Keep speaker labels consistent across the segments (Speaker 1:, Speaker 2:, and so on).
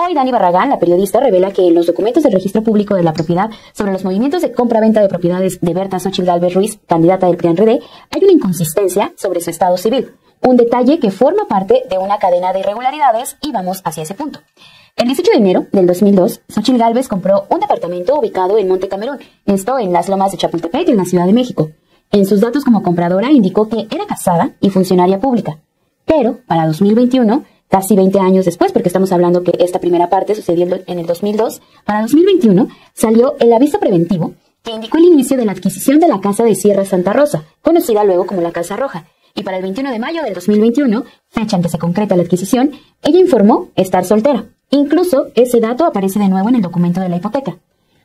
Speaker 1: Hoy Dani Barragán, la periodista, revela que en los documentos del registro público de la propiedad sobre los movimientos de compra-venta de propiedades de Berta Xochitl Galvez Ruiz, candidata del PRI-RD, hay una inconsistencia sobre su estado civil. Un detalle que forma parte de una cadena de irregularidades y vamos hacia ese punto. El 18 de enero del 2002, Xochitl Galvez compró un departamento ubicado en Monte Camerún, esto en las lomas de Chapultepec, en la Ciudad de México. En sus datos como compradora indicó que era casada y funcionaria pública. Pero, para 2021, casi 20 años después, porque estamos hablando que esta primera parte sucedió en el 2002, para 2021 salió el aviso preventivo que indicó el inicio de la adquisición de la Casa de Sierra Santa Rosa, conocida luego como la Casa Roja. Y para el 21 de mayo del 2021, fecha en que se concreta la adquisición, ella informó estar soltera. Incluso ese dato aparece de nuevo en el documento de la hipoteca.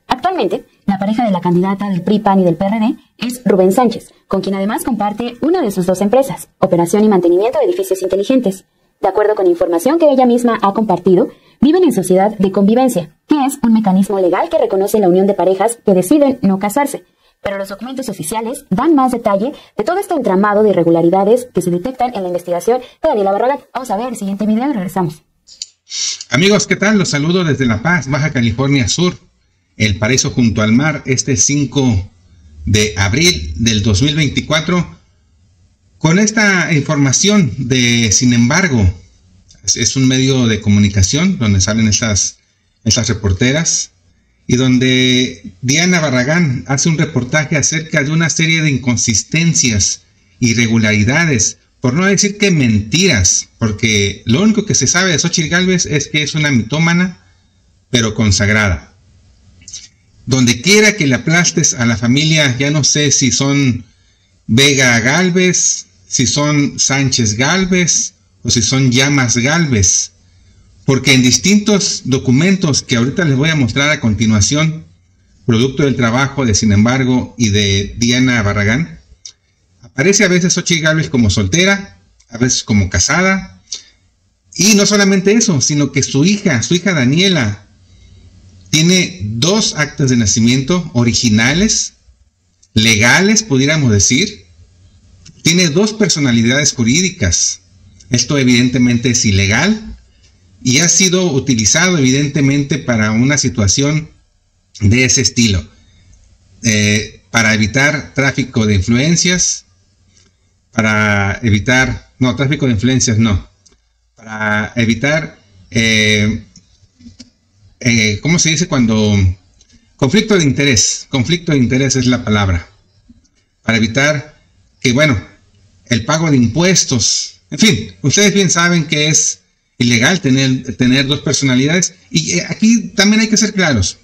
Speaker 1: Actualmente, la pareja de la candidata del PRI, PAN y del PRD es Rubén Sánchez, con quien además comparte una de sus dos empresas, Operación y Mantenimiento de Edificios Inteligentes. De acuerdo con información que ella misma ha compartido, viven en sociedad de convivencia, que es un mecanismo legal que reconoce la unión de parejas que deciden no casarse. Pero los documentos oficiales dan más detalle de todo este entramado de irregularidades que se detectan en la investigación de Daniela Barragán. Vamos a ver el siguiente video y regresamos.
Speaker 2: Amigos, ¿qué tal? Los saludo desde La Paz, Baja California Sur, El Paraíso junto al mar, este 5 de abril del 2024 con esta información de, sin embargo, es, un medio de comunicación donde salen estas, estas reporteras y donde Diana Barragán hace un reportaje acerca de una serie de inconsistencias, irregularidades, por no decir que mentiras, porque lo único que se sabe de Xochitl Galvez es que es una mitómana, pero consagrada. Donde quiera que le aplastes a la familia, ya no sé si son Vega Galvez, si son Sánchez Galvez o si son Llamas Galvez, porque en distintos documentos que ahorita les voy a mostrar a continuación, producto del trabajo de Sin embargo y de Diana Barragán, aparece a veces Ochi Galvez como soltera, a veces como casada, y no solamente eso, sino que su hija, su hija Daniela, tiene dos actas de nacimiento originales, legales, pudiéramos decir, tiene dos personalidades jurídicas. Esto evidentemente es ilegal y ha sido utilizado evidentemente para una situación de ese estilo. Eh, para evitar tráfico de influencias, para evitar, no, tráfico de influencias no, para evitar, eh, eh, ¿cómo se dice cuando? Conflicto de interés, conflicto de interés es la palabra, para evitar que, bueno, el pago de impuestos. En fin, ustedes bien saben que es ilegal tener, tener dos personalidades. Y eh, aquí también hay que ser claros.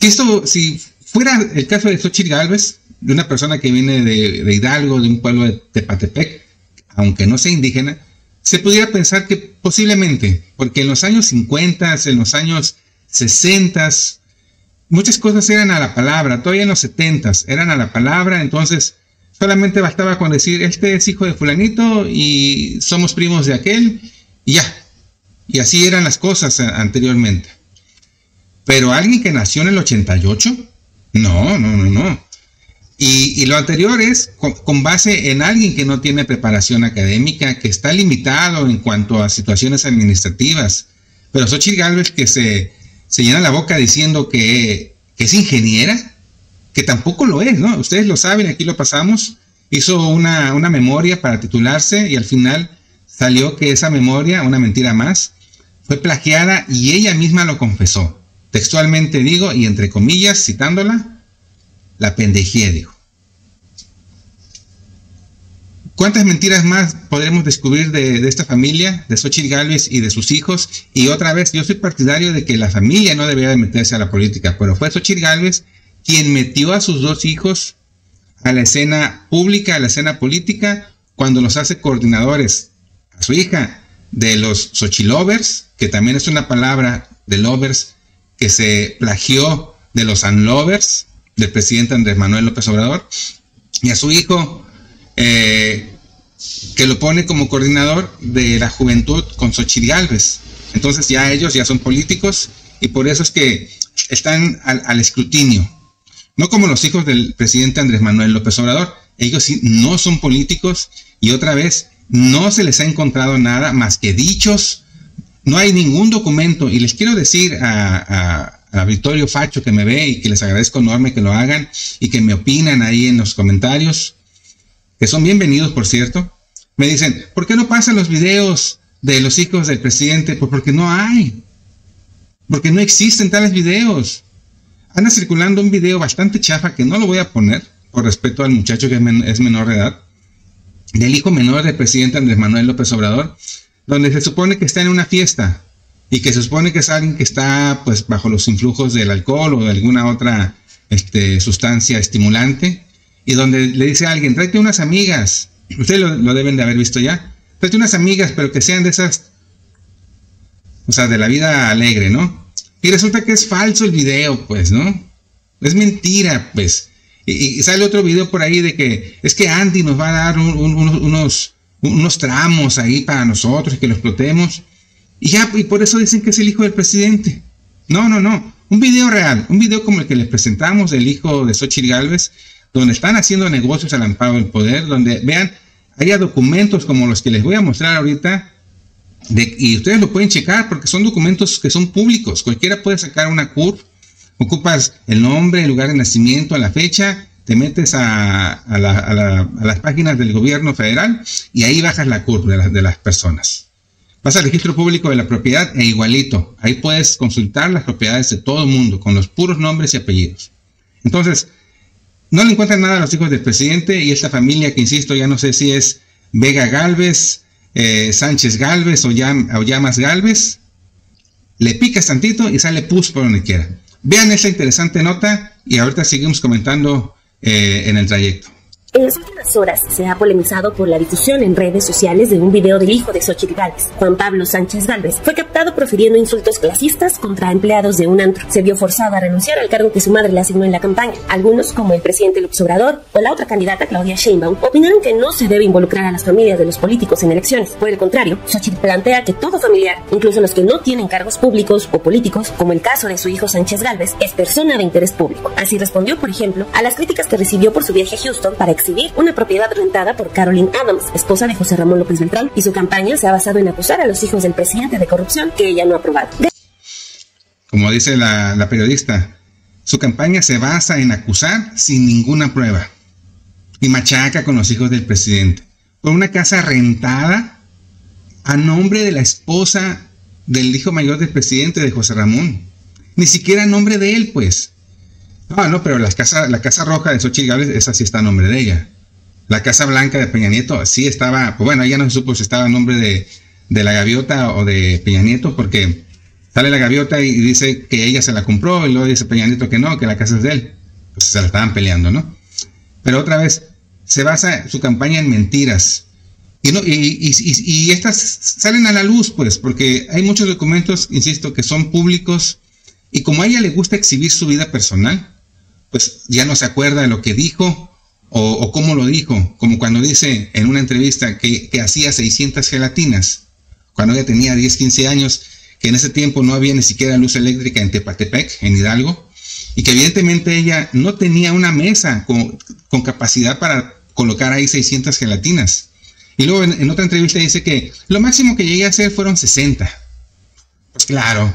Speaker 2: Si esto, si fuera el caso de Xochitl Galvez, de una persona que viene de, Hidalgo, de un pueblo de Tepatepec, aunque no sea indígena, se pudiera pensar que posiblemente, porque en los años 50, en los años 60, muchas cosas eran a la palabra, todavía en los 70 eran a la palabra, entonces Solamente bastaba con decir, este es hijo de fulanito y somos primos de aquel y ya. Y así eran las cosas anteriormente. Pero alguien que nació en el 88, no, no, no, no. Y, lo anterior es con, base en alguien que no tiene preparación académica, que está limitado en cuanto a situaciones administrativas. Pero Xochitl Galvez que se, se llena la boca diciendo que, que es ingeniera, que tampoco lo es, ¿no? Ustedes lo saben, aquí lo pasamos, hizo una, memoria para titularse y al final salió que esa memoria, una mentira más, fue plagiada y ella misma lo confesó. Textualmente digo, y entre comillas, citándola, la pendejía, dijo. ¿Cuántas mentiras más podremos descubrir de, esta familia, de Xochitl Galvez y de sus hijos? Y otra vez, yo soy partidario de que la familia no debería de meterse a la política, pero fue Xochitl Galvez quien metió a sus dos hijos a la escena pública, a la escena política, cuando los hace coordinadores. A su hija de los Xochilovers, que también es una palabra de lovers que se plagió de los Unlovers del presidente Andrés Manuel López Obrador, y a su hijo, eh, que lo pone como coordinador de la juventud con Xochitl Galvez. Entonces ya ellos ya son políticos y por eso es que están al escrutinio no como los hijos del presidente Andrés Manuel López Obrador. Ellos sí no son políticos y otra vez no se les ha encontrado nada más que dichos. No hay ningún documento. Y les quiero decir a, a, Victorio Facho que me ve y que les agradezco enorme que lo hagan y que me opinan ahí en los comentarios, que son bienvenidos, por cierto. Me dicen, ¿por qué no pasan los videos de los hijos del presidente? Pues porque no hay. Porque no existen tales videos. Anda circulando un video bastante chafa que no lo voy a poner por respeto al muchacho que es menor de edad, del hijo menor del presidente Andrés Manuel López Obrador, donde se supone que está en una fiesta y que se supone que es alguien que está pues bajo los influjos del alcohol o de alguna otra este, sustancia estimulante y donde le dice a alguien, tráete unas amigas, ustedes lo, deben de haber visto ya, tráete unas amigas pero que sean de esas, o sea, de la vida alegre, ¿no? Y resulta que es falso el video, pues, ¿no? Es mentira, pues. Y, sale otro video por ahí de que es que Andy nos va a dar unos, unos tramos ahí para nosotros y que lo explotemos. Y ya, y por eso dicen que es el hijo del presidente. No, no, no. Un video real, un video como el que les presentamos del hijo de Xochitl Galvez, donde están haciendo negocios al amparo del poder, donde vean, haya documentos como los que les voy a mostrar ahorita, y ustedes lo pueden checar porque son documentos que son públicos. Cualquiera puede sacar una CURP, ocupas el nombre, el lugar de nacimiento, la fecha, te metes a, las páginas del gobierno federal y ahí bajas la CURP de, de las personas. Vas al registro público de la propiedad e igualito. Ahí puedes consultar las propiedades de todo el mundo con los puros nombres y apellidos. Entonces, no le encuentran nada a los hijos del presidente y esta familia que, insisto, ya no sé si es Vega Galvez, eh, Sánchez Galvez o, Llamas Galvez, le picas tantito y sale pus por donde quiera. Vean esa interesante nota y ahorita seguimos comentando eh, en el trayecto.
Speaker 3: En las últimas horas se ha polemizado por la difusión en redes sociales de un video del hijo de Xochitl Gálvez, Juan Pablo Sánchez Gálvez. Fue captado profiriendo insultos clasistas contra empleados de un antro. Se vio forzado a renunciar al cargo que su madre le asignó en la campaña. Algunos, como el presidente López Obrador o la otra candidata Claudia Sheinbaum, opinaron que no se debe involucrar a las familias de los políticos en elecciones. Por el contrario, Xochitl plantea que todo familiar, incluso los que no tienen cargos públicos o políticos, como el caso de su hijo Sánchez Gálvez, es persona de interés público. Así respondió, por ejemplo, a las críticas que recibió por su viaje a Houston para una propiedad rentada por Caroline Adams, esposa de José Ramón López Beltrán, y su campaña se ha basado en acusar a los hijos del presidente de corrupción que ella no ha aprobado.
Speaker 2: Como dice la, la periodista, su campaña se basa en acusar sin ninguna prueba y machaca con los hijos del presidente por una casa rentada a nombre de la esposa del hijo mayor del presidente de José Ramón. Ni siquiera a nombre de él, pues. No, no, pero la casa, la casa roja de Xochitl Gálvez, esa sí está a nombre de ella. La Casa Blanca de Peña Nieto sí estaba, pues bueno, ya no se supo si estaba a nombre de, de la gaviota o de Peña Nieto, porque sale la gaviota y dice que ella se la compró y luego dice Peña Nieto que no, que la casa es de él. Pues se la estaban peleando, ¿no? Pero otra vez, se basa su campaña en mentiras. Y, no, y, y, y, estas salen a la luz, pues, porque hay muchos documentos, insisto, que son públicos y como a ella le gusta exhibir su vida personal, pues ya no se acuerda de lo que dijo o, cómo lo dijo, como cuando dice en una entrevista que, hacía 600 gelatinas, cuando ella tenía 10, 15 años, que en ese tiempo no había ni siquiera luz eléctrica en Tepatepec, en Hidalgo, y que evidentemente ella no tenía una mesa con, capacidad para colocar ahí 600 gelatinas. Y luego en, en, otra entrevista dice que lo máximo que llegué a hacer fueron 60. Pues claro,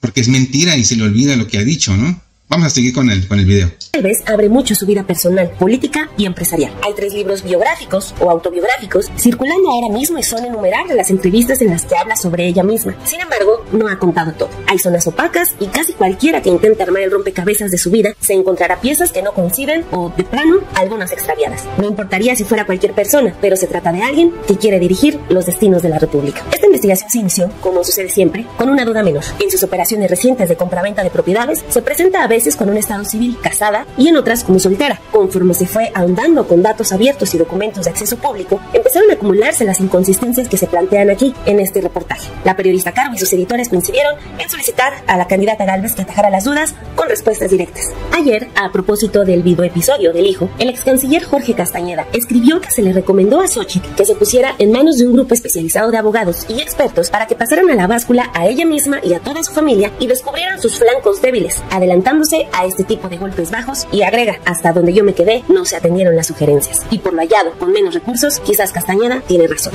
Speaker 2: porque es mentira y se le olvida lo que ha dicho, ¿no? Vamos a seguir con el, con el video.
Speaker 3: Vez abre mucho su vida personal, política y empresarial. Hay tres libros biográficos o autobiográficos circulando ahora mismo y son enumerables las entrevistas en las que habla sobre ella misma. Sin embargo, no ha contado todo. Hay zonas opacas y casi cualquiera que intente armar el rompecabezas de su vida se encontrará piezas que no coinciden o, de plano, algunas extraviadas. No importaría si fuera cualquier persona, pero se trata de alguien que quiere dirigir los destinos de la República. Esta investigación se inició, como sucede siempre, con una duda menor. En sus operaciones recientes de compraventa de propiedades, se presenta a veces con un estado civil casada y en otras como soltera. Conforme se fue ahondando con datos abiertos y documentos de acceso público, empezaron a acumularse las inconsistencias que se plantean aquí en este reportaje. La periodista Caro y sus editores coincidieron en solicitar a la candidata Galvez que atajara las dudas con respuestas directas. Ayer, a propósito del video episodio del hijo, el ex canciller Jorge Castañeda escribió que se le recomendó a Xochitl que se pusiera en manos de un grupo especializado de abogados y expertos para que pasaran a la báscula a ella misma y a toda su familia y descubrieran sus flancos débiles, adelantándose a este tipo de golpes bajos y agrega, hasta donde yo me quedé no se atendieron las sugerencias. Y por lo hallado, con menos recursos, quizás Castañeda tiene razón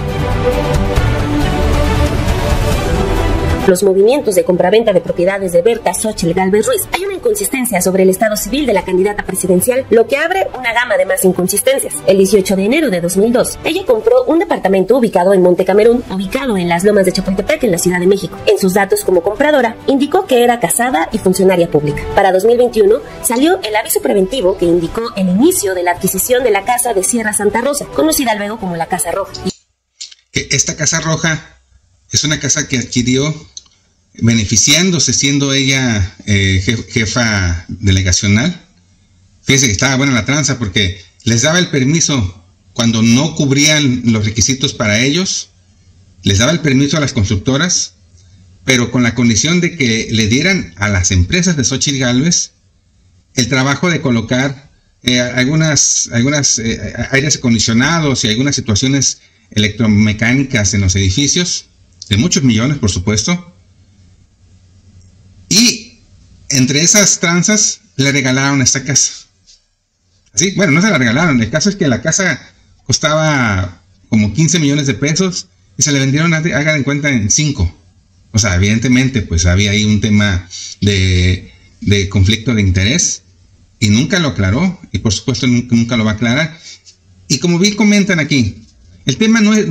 Speaker 3: los movimientos de compraventa de propiedades de Berta Xochitl Galvez Ruiz. Hay una inconsistencia sobre el estado civil de la candidata presidencial, lo que abre una gama de más inconsistencias. El 18 de enero de 2002, ella compró un departamento ubicado en Monte Camerún, ubicado en las lomas de Chapultepec, en la Ciudad de México. En sus datos como compradora, indicó que era casada y funcionaria pública. Para 2021, salió el aviso preventivo que indicó el inicio de la adquisición de la casa de Sierra Santa Rosa, conocida luego como la Casa Roja.
Speaker 2: Esta Casa Roja es una casa que adquirió beneficiándose siendo ella eh, jefa delegacional. Fíjense que estaba buena la tranza porque les daba el permiso cuando no cubrían los requisitos para ellos, les daba el permiso a las constructoras, pero con la condición de que le dieran a las empresas de Xochitl Galvez el trabajo de colocar eh, algunas, algunas eh, aires acondicionados y algunas situaciones electromecánicas en los edificios, de muchos millones, por supuesto, y entre esas tranzas le regalaron esta casa. Así, bueno, no se la regalaron. El caso es que la casa costaba como 15 millones de pesos y se le vendieron, hagan en cuenta, en 5. O sea, evidentemente, pues había ahí un tema de, conflicto de interés y nunca lo aclaró y por supuesto nunca, lo va a aclarar. Y como bien comentan aquí, el tema no es,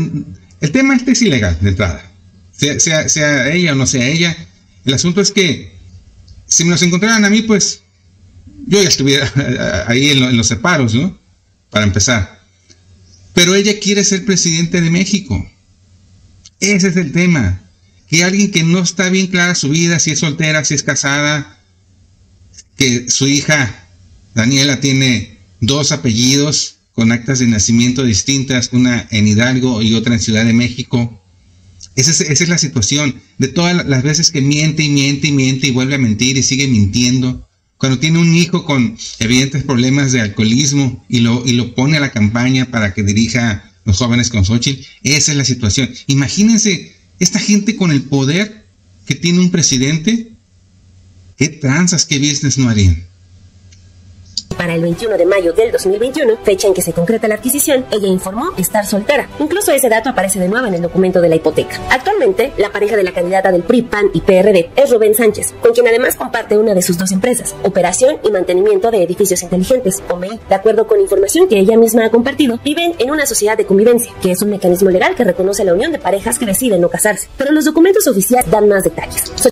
Speaker 2: el tema este es ilegal de entrada. Sea, sea ella o no sea ella, el asunto es que si me los encontraran a mí, pues yo ya estuviera ahí en, los separos, ¿no? Para empezar. Pero ella quiere ser presidente de México. Ese es el tema. Que alguien que no está bien clara su vida, si es soltera, si es casada, que su hija Daniela tiene dos apellidos con actas de nacimiento distintas, una en Hidalgo y otra en Ciudad de México, esa es, la situación de todas las veces que miente y miente y miente y vuelve a mentir y sigue mintiendo. Cuando tiene un hijo con evidentes problemas de alcoholismo y lo, y lo pone a la campaña para que dirija los jóvenes con Xochitl, esa es la situación. Imagínense esta gente con el poder que tiene un presidente, qué tranzas, qué business no harían.
Speaker 3: Para el 21 de mayo del 2021, fecha en que se concreta la adquisición, ella informó estar soltera. Incluso ese dato aparece de nuevo en el documento de la hipoteca. Actualmente, la pareja de la candidata del PRI, PAN y PRD es Rubén Sánchez, con quien además comparte una de sus dos empresas, Operación y Mantenimiento de Edificios Inteligentes, OMEI. De acuerdo con información que ella misma ha compartido, viven en una sociedad de convivencia, que es un mecanismo legal que reconoce la unión de parejas que deciden no casarse. Pero los documentos oficiales dan más detalles.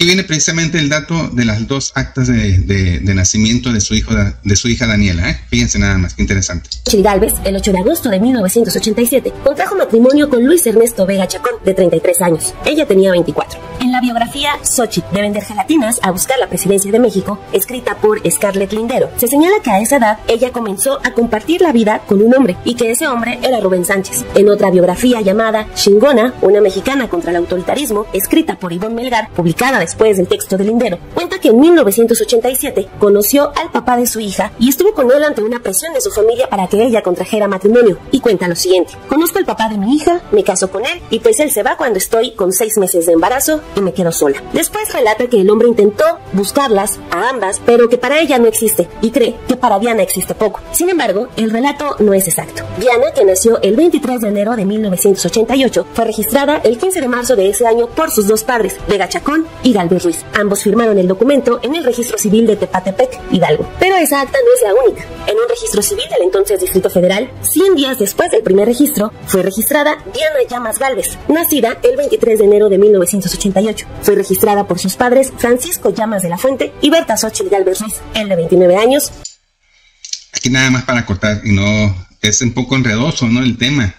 Speaker 2: Aquí viene precisamente el dato de las dos actas de, nacimiento de su, hijo, de su hija Daniela. ¿eh? Fíjense nada más, qué interesante.
Speaker 3: Chil el 8 de agosto de 1987, contrajo matrimonio con Luis Ernesto Vega Chacón, de 33 años. Ella tenía 24. En la biografía Xochitl de vender gelatinas a buscar la presidencia de México, escrita por Scarlett Lindero, se señala que a esa edad ella comenzó a compartir la vida con un hombre y que ese hombre era Rubén Sánchez. En otra biografía llamada Chingona, una mexicana contra el autoritarismo, escrita por Ivonne Melgar, publicada de después del texto del Lindero, cuenta que en 1987 conoció al papá de su hija y estuvo con él ante una presión de su familia para que ella contrajera matrimonio. Y cuenta lo siguiente, conozco al papá de mi hija, me caso con él y pues él se va cuando estoy con seis meses de embarazo y me quedo sola. Después relata que el hombre intentó buscarlas a ambas, pero que para ella no existe y cree que para Diana existe poco. Sin embargo, el relato no es exacto. Diana, que nació el 23 de enero de 1988, fue registrada el 15 de marzo de ese año por sus dos padres, Vega Chacón y Galvez Ruiz. Ambos firmaron el documento en el registro civil de Tepatepec, Hidalgo. Pero esa acta no es la única. En un registro civil del entonces Distrito Federal, 100 días después del primer registro, fue registrada Diana Llamas Galvez, nacida el 23 de enero de 1988. Fue registrada por sus padres Francisco Llamas de la Fuente y Berta Xochitl Galvez Ruiz, el de 29 años.
Speaker 2: Aquí nada más para cortar, y no es un poco enredoso, ¿no? El tema.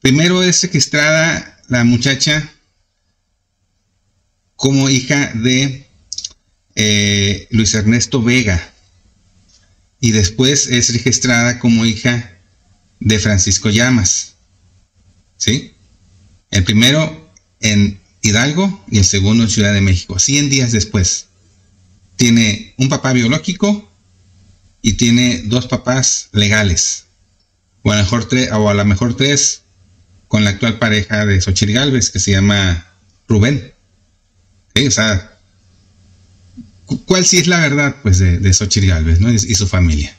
Speaker 2: Primero es registrada la muchacha como hija de eh, Luis Ernesto Vega y después es registrada como hija de Francisco Llamas. ¿Sí? El primero en Hidalgo y el segundo en Ciudad de México, 100 días después. Tiene un papá biológico y tiene dos papás legales. O a lo mejor, tres, o a lo mejor tres con la actual pareja de Xochitl Galvez, que se llama Rubén. O sea, cuál sí es la verdad pues de, de Xochitl Galvez ¿no? y, su familia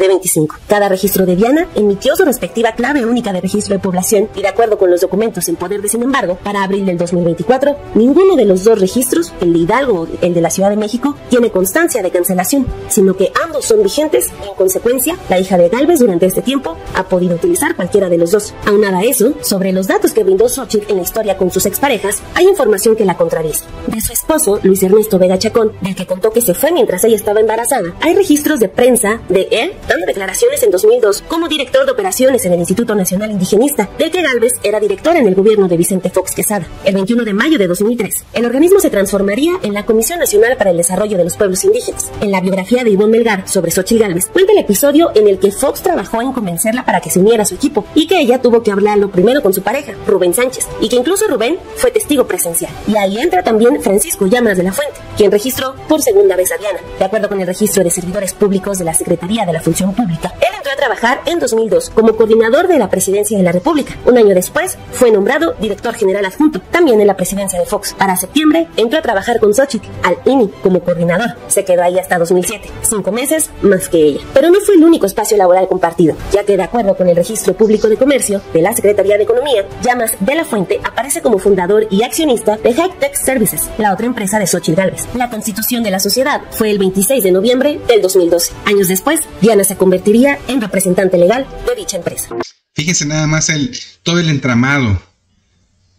Speaker 3: de 25. Cada registro de Diana emitió su respectiva clave única de registro de población y de acuerdo con los documentos en poder de sin embargo, para abril del 2024, ninguno de los dos registros, el de Hidalgo o el de la Ciudad de México, tiene constancia de cancelación, sino que ambos son vigentes y en consecuencia, la hija de Galvez durante este tiempo ha podido utilizar cualquiera de los dos. Aunada a eso, sobre los datos que brindó Xochitl en la historia con sus exparejas, hay información que la contradice. De su esposo, Luis Ernesto Vega Chacón, del que contó que se fue mientras ella estaba embarazada, hay registros de prensa de él declaraciones en 2002 como director de operaciones en el Instituto Nacional Indigenista, de que Galvez era director en el gobierno de Vicente Fox Quesada. El 21 de mayo de 2003, el organismo se transformaría en la Comisión Nacional para el Desarrollo de los Pueblos Indígenas. En la biografía de Ivonne Melgar sobre Xochitl Galvez, cuenta el episodio en el que Fox trabajó en convencerla para que se uniera a su equipo y que ella tuvo que hablarlo primero con su pareja, Rubén Sánchez, y que incluso Rubén fue testigo presencial. Y ahí entra también Francisco Llamas de la Fuente, quien registró por segunda vez a Diana. De acuerdo con el registro de servidores públicos de la Secretaría de la Función Pública, él entró a trabajar en 2002 como coordinador de la Presidencia de la República. Un año después fue nombrado director general adjunto, también en la presidencia de Fox. Para septiembre entró a trabajar con Xochitl al INI como coordinador. Se quedó ahí hasta 2007, cinco meses más que ella. Pero no fue el único espacio laboral compartido, ya que de acuerdo con el Registro Público de Comercio de la Secretaría de Economía, Llamas de la Fuente aparece como fundador y accionista de High Tech Services, la otra empresa de Xochitl Galvez. La constitución de la sociedad fue el 26 de noviembre del 2012. Años después, Diana se convertiría en representante legal de dicha empresa.
Speaker 2: Fíjense nada más el, todo el entramado.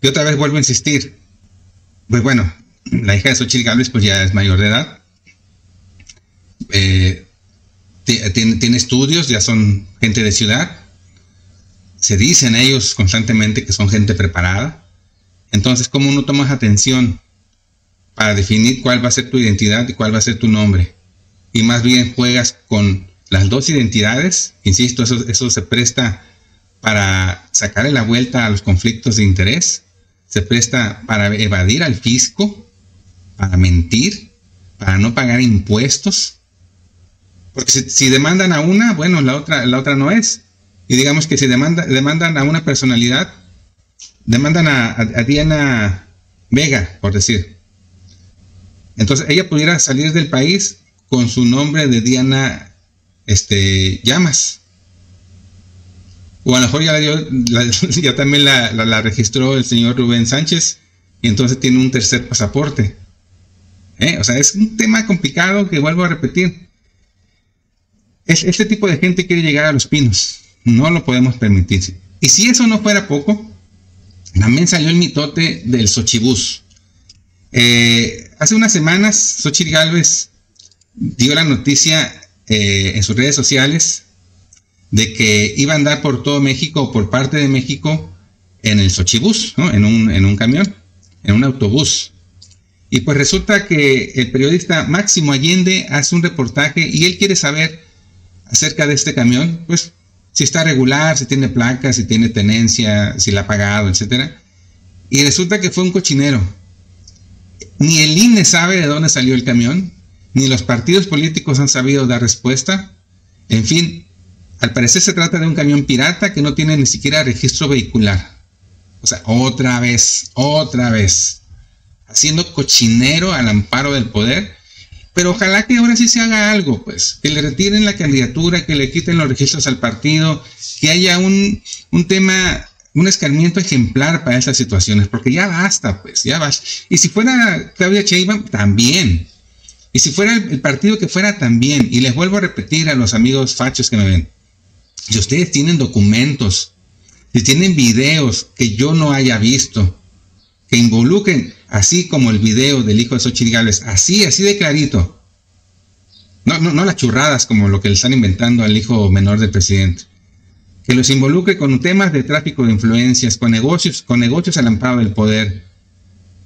Speaker 2: Y otra vez vuelvo a insistir. Pues bueno, la hija de Xochitl Gálvez pues ya es mayor de edad. Eh, tiene, tiene estudios, ya son gente de ciudad. Se dicen ellos constantemente que son gente preparada. Entonces, ¿cómo uno tomas atención para definir cuál va a ser tu identidad y cuál va a ser tu nombre? Y más bien juegas con las dos identidades, insisto, eso, se presta para sacarle la vuelta a los conflictos de interés, se presta para evadir al fisco, para mentir, para no pagar impuestos. Porque si, demandan a una, bueno, la otra, la otra no es. Y digamos que si demanda, demandan a una personalidad, demandan a, a Diana Vega, por decir. Entonces ella pudiera salir del país con su nombre de Diana este, llamas. O a lo mejor ya, también la, registró el señor Rubén Sánchez y entonces tiene un tercer pasaporte. ¿Eh? O sea, es un tema complicado que vuelvo a repetir. Es, este tipo de gente quiere llegar a los pinos. No lo podemos permitir. Y si eso no fuera poco, también salió el mitote del Xochibús. Eh, hace unas semanas, Xochitl Galvez dio la noticia eh, en sus redes sociales de que iba a andar por todo México por parte de México en el Xochibús, en, un, en un camión, en un autobús. Y pues resulta que el periodista Máximo Allende hace un reportaje y él quiere saber acerca de este camión, pues si está regular, si tiene placas, si tiene tenencia, si la ha pagado, etc. Y resulta que fue un cochinero. Ni el INE sabe de dónde salió el camión, ni los partidos políticos han sabido dar respuesta. En fin, al parecer se trata de un camión pirata que no tiene ni siquiera registro vehicular. O sea, otra vez, otra vez, haciendo cochinero al amparo del poder. Pero ojalá que ahora sí se haga algo, pues, que le retiren la candidatura, que le quiten los registros al partido, que haya un, un tema, un escarmiento ejemplar para estas situaciones, porque ya basta, pues, ya basta. Y si fuera Claudia Sheinbaum, también, y si fuera el, partido que fuera también, y les vuelvo a repetir a los amigos fachos que me ven, si ustedes tienen documentos, si tienen videos que yo no haya visto, que involucren, así como el video del hijo de Xochitl así, así de clarito, no, no, no las churradas como lo que le están inventando al hijo menor del presidente, que los involucre con temas de tráfico de influencias, con negocios, con negocios al amparo del poder,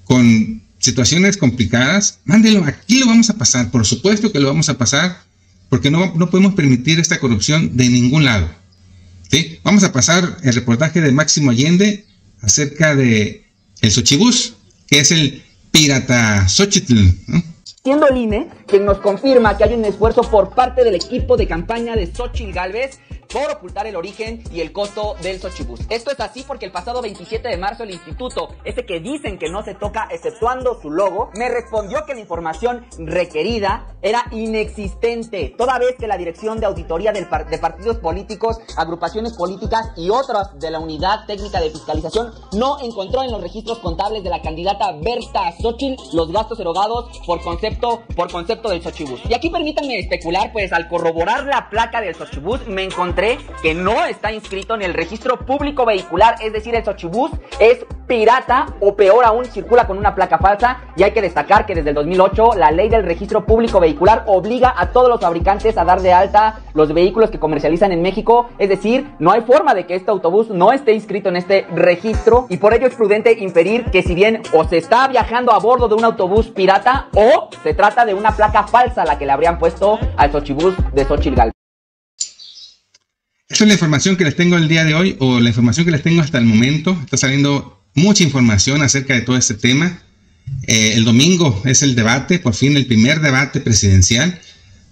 Speaker 2: con situaciones complicadas, mándelo, aquí lo vamos a pasar, por supuesto que lo vamos a pasar, porque no, no podemos permitir esta corrupción de ningún lado. ¿sí? Vamos a pasar el reportaje de Máximo Allende acerca de el Xochibús, que es el pirata Xochitl. ¿no?
Speaker 4: Siendo el INE, quien nos confirma que hay un esfuerzo por parte del equipo de campaña de Xochitl Galvez por ocultar el origen y el costo del Xochibus. Esto es así porque el pasado 27 de marzo el instituto, ese que dicen que no se toca exceptuando su logo, me respondió que la información requerida era inexistente, toda vez que la Dirección de Auditoría del de Partidos Políticos, Agrupaciones Políticas y otras de la Unidad Técnica de Fiscalización no encontró en los registros contables de la candidata Berta Xochitl los gastos erogados por concepto, por concepto del Xochibus. Y aquí permítanme especular, pues al corroborar la placa del Xochibus me encontré que no está inscrito en el registro público vehicular, es decir, el Xochibus es pirata o peor aún circula con una placa falsa. Y hay que destacar que desde el 2008 la ley del registro público vehicular obliga a todos los fabricantes a dar de alta los vehículos que comercializan en México, es decir, no hay forma de que este autobús no esté inscrito en este registro. Y por ello es prudente inferir que si bien o se está viajando a bordo de un autobús pirata o se trata de una placa falsa la que le habrían puesto al Xochibus de Xochitl
Speaker 2: esta es la información que les tengo el día de hoy o la información que les tengo hasta el momento. Está saliendo mucha información acerca de todo este tema. Eh, el domingo es el debate, por fin el primer debate presidencial.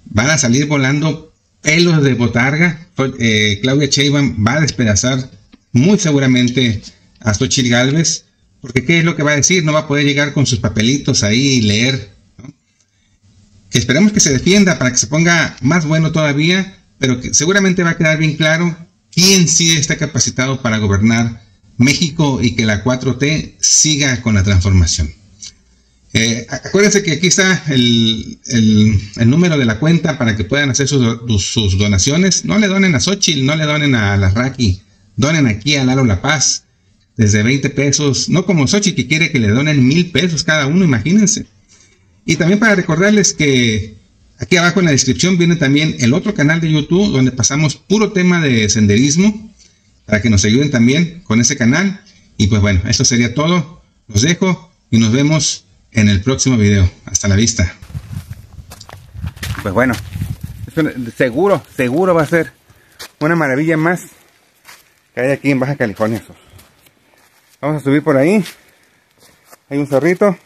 Speaker 2: Van a salir volando pelos de botarga. Eh, Claudia Sheinbaum va a despedazar muy seguramente a Xochitl Galvez, porque ¿qué es lo que va a decir? No va a poder llegar con sus papelitos ahí y leer. Esperemos que se defienda para que se ponga más bueno todavía pero que seguramente va a quedar bien claro quién sí está capacitado para gobernar México y que la 4T siga con la transformación. Eh, acuérdense que aquí está el, número de la cuenta para que puedan hacer sus, donaciones. No le donen a Xochitl, no le donen a la Raki, donen aquí a Lalo La Paz desde 20 pesos, no como Xochitl que quiere que le donen mil pesos cada uno, imagínense. Y también para recordarles que Aquí abajo en la descripción viene también el otro canal de YouTube donde pasamos puro tema de senderismo para que nos ayuden también con ese canal. Y pues bueno, eso sería todo. Los dejo y nos vemos en el próximo video. Hasta la vista. Pues bueno, seguro, seguro va a ser una maravilla más que hay aquí en Baja California Vamos a subir por ahí. Hay un zorrito.